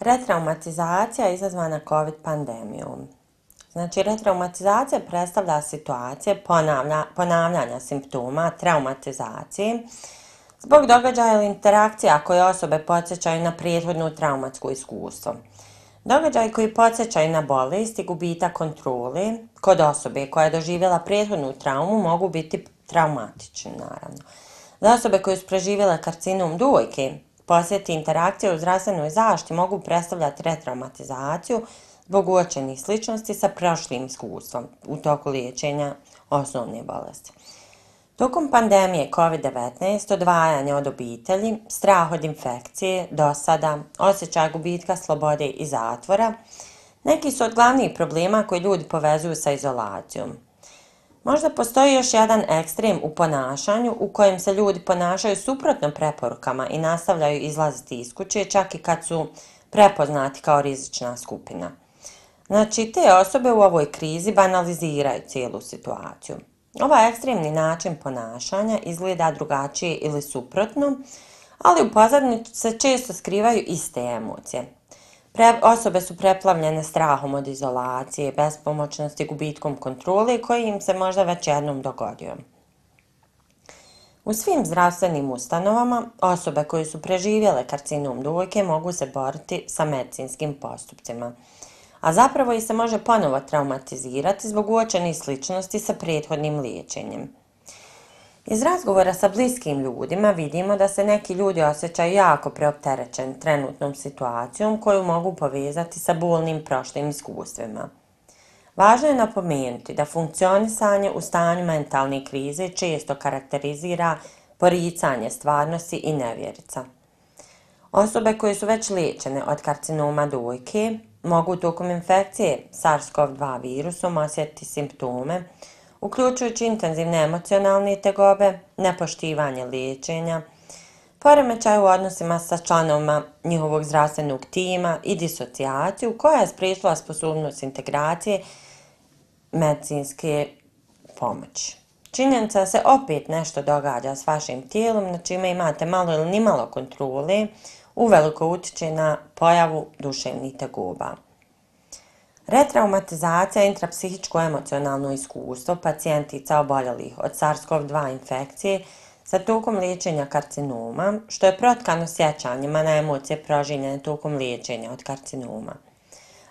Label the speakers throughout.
Speaker 1: Retraumatizacija izazvana COVID pandemijom. Znači, retraumatizacija predstavlja situacije ponavljanja simptoma traumatizacije zbog događaja ili interakcija koje osobe podsjećaju na prethodnu traumatsku iskustvo. Događaj koji podsjećaju na bolest i gubitak kontrole kod osobe koja je doživjela prethodnu traumu mogu biti traumatični, naravno. Za osobe koje su preživjele karcinom dojke, posjeti interakcije u zdravstvenoj zaštiti mogu predstavljati retraumatizaciju zbog uočenih sličnosti sa prošlim iskustvom u toku liječenja osnovne bolesti. Tokom pandemije COVID-19, odvajanje od obitelji, strah od infekcije, dosada, osjećaj gubitka slobode i zatvora, neki su od glavnih problema koji ljudi povezuju sa izolacijom. Možda postoji još jedan ekstrem u ponašanju u kojem se ljudi ponašaju suprotno preporukama i nastavljaju izlaziti iz kuće čak i kad su prepoznati kao rizična skupina. Znači, te osobe u ovoj krizi banaliziraju cijelu situaciju. Ovaj ekstremni način ponašanja izgleda drugačije ili suprotno, ali u pozadnji se često skrivaju iste emocije. Osobe su preplavljene strahom od izolacije, bespomoćnosti, gubitkom kontrole koji im se možda već jednom dogodio. U svim zdravstvenim ustanovama osobe koje su preživjele karcinom dojke mogu se boriti sa medicinskim postupcima a zapravo ih se može ponovo traumatizirati zbog uočenih sličnosti sa prethodnim liječenjem. Iz razgovora sa bliskim ljudima vidimo da se neki ljudi osjećaju jako preopterećen trenutnom situacijom koju mogu povezati sa bolnim prošlim iskustvima. Važno je napomenuti da funkcionisanje u stanju mentalne krize često karakterizira poricanje stvarnosti i nevjerica. Osobe koje su već liječene od karcinoma dojke mogu tokom infekcije SARS-CoV-2 virusom osjetiti simptome, uključujući intenzivne emocionalne tegobe, nepoštivanje liječenja, poremećaj u odnosima sa članovima njihovog zdravstvenog tima i disocijaciju koja je spriječila sposobnost integracije medicinske pomoći. Činjenica se opet nešto događa s vašim tijelom, na čime imate malo ili nimalo kontrole, uveliko utječe na pojavu duševnih tegoba. Retraumatizacija intrapsihičko-emocionalno iskustvo pacijentica oboljelih od SARS-CoV-2 infekcije sa tokom liječenja karcinoma, što je protkano sjećanjima na emocije proživljene tokom liječenja od karcinoma.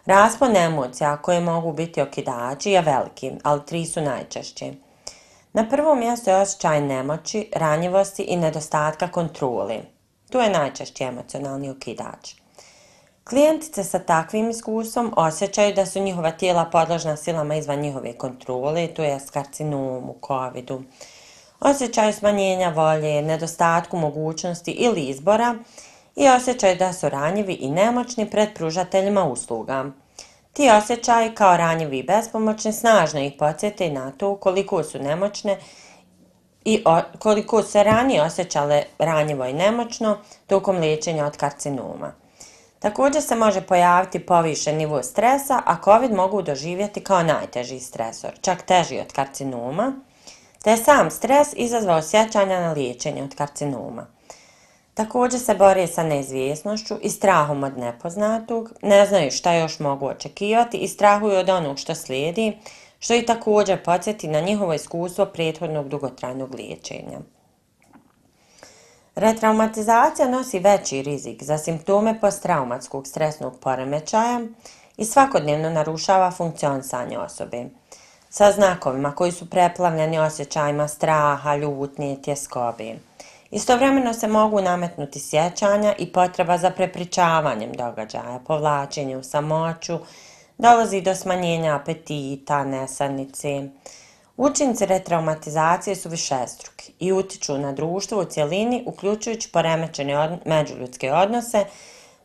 Speaker 1: Raspon emocija koje mogu biti okidači je veliki, ali tri su najčešće. Na prvom mjestu je osjećaj nemoći, ranjivosti i nedostatka kontrole. To je najčešći emocionalni okidač. Klijentice sa takvim iskustvom osjećaju da su njihova tijela podložna silama izvan njihove kontrole, to je karcinomu, covidu. Osjećaju smanjenja volje, nedostatku mogućnosti ili izbora i osjećaju da su ranjivi i nemoćni pred pružateljima usluga. Ti osjećaji kao ranjivi i bespomoćni snažno ih podsjete na to koliko su nemoćne i koliko se ranije osjećale ranjivo i nemoćno tokom liječenja od karcinoma. Također se može pojaviti povišen nivo stresa, a COVID mogu doživjeti kao najteži stresor, čak teži od karcinoma, te je sam stres izazvao sjećanja na liječenje od karcinoma. Također se bore sa neizvjesnošću i strahom od nepoznatog, ne znaju šta još mogu očekivati i strahuju od onog što slijedi, što i također podsjeti na njihovo iskustvo prethodnog dugotrajnog liječenja. Retraumatizacija nosi veći rizik za simptome posttraumatskog stresnog poremećaja i svakodnevno narušava funkcionisanje osobe sa znakovima koji su preplavljeni osjećajima straha, ljutnje, tjeskobe. Istovremeno se mogu nametnuti sjećanja i potreba za prepričavanjem događaja, povlačenje u samoću, dolazi do smanjenja apetita, nesanice. Učinci retraumatizacije su višestruki i utiču na društvo u cjelini, uključujući poremećene međuljudske odnose,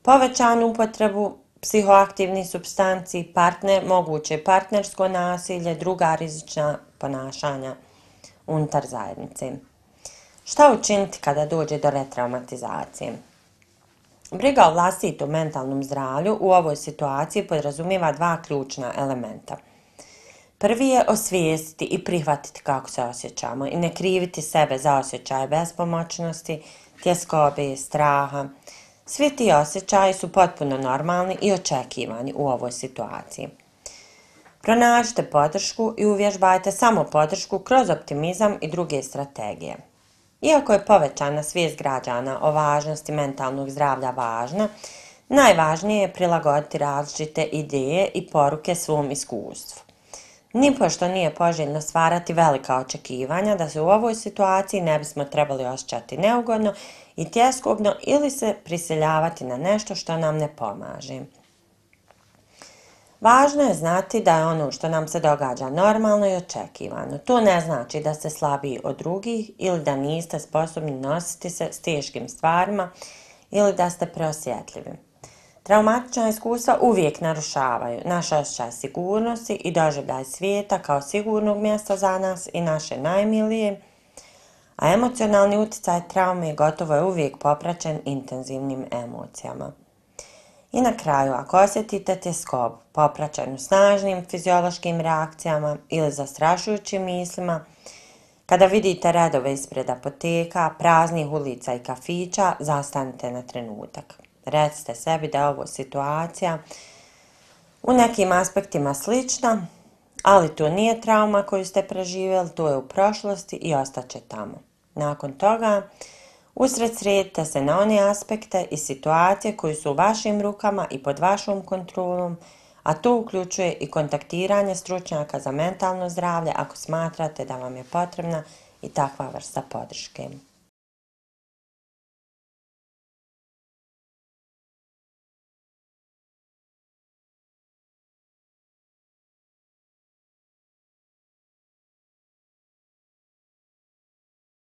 Speaker 1: povećanu upotrebu psihoaktivnih substanci, partner, moguće partnersko nasilje, druga rizična ponašanja unutar zajednice. Šta učiniti kada dođe do retraumatizacije? Briga o vlastitom mentalnom zdravlju u ovoj situaciji podrazumijeva dva ključna elementa. Prvi je osvijestiti i prihvatiti kako se osjećamo i ne kriviti sebe za osjećaje bespomoćnosti, tjeskobe, straha. Svi ti osjećaji su potpuno normalni i očekivani u ovoj situaciji. Pronađite podršku i uvježbajte samo podršku kroz optimizam i druge strategije. Iako je povećana svijest građana o važnosti mentalnog zdravlja važna, najvažnije je prilagoditi različite ideje i poruke svom iskustvu. Nipošto nije poželjno stvarati velika očekivanja da se u ovoj situaciji ne bismo trebali osjećati neugodno i tjeskobno ili se prisiljavati na nešto što nam ne pomaže. Važno je znati da je ono što nam se događa normalno i očekivano. To ne znači da ste slabiji od drugih ili da niste sposobni nositi se s teškim stvarima ili da ste preosjetljivi. Traumatična iskustva uvijek narušavaju naš osjećaj sigurnosti i doživljaj svijeta kao sigurnog mjesta za nas i naše najmilije, a emocionalni utjecaj traume gotovo je uvijek popraćen intenzivnim emocijama. I na kraju, ako osjetite tjeskobu popraćenu snažnim fiziološkim reakcijama ili zastrašujućim mislima, kada vidite redove ispred apoteka, praznih ulica i kafića, zastanite na trenutak. Recite sebi da je ovo situacija u nekim aspektima slična, ali to nije trauma koju ste preživjeli, to je u prošlosti i ostaće tamo. Nakon toga, Usred sredite se na one aspekte i situacije koji su u vašim rukama i pod vašom kontrolom, a to uključuje i kontaktiranje stručnjaka za mentalno zdravlje ako smatrate da vam je potrebna i takva vrsta podrške.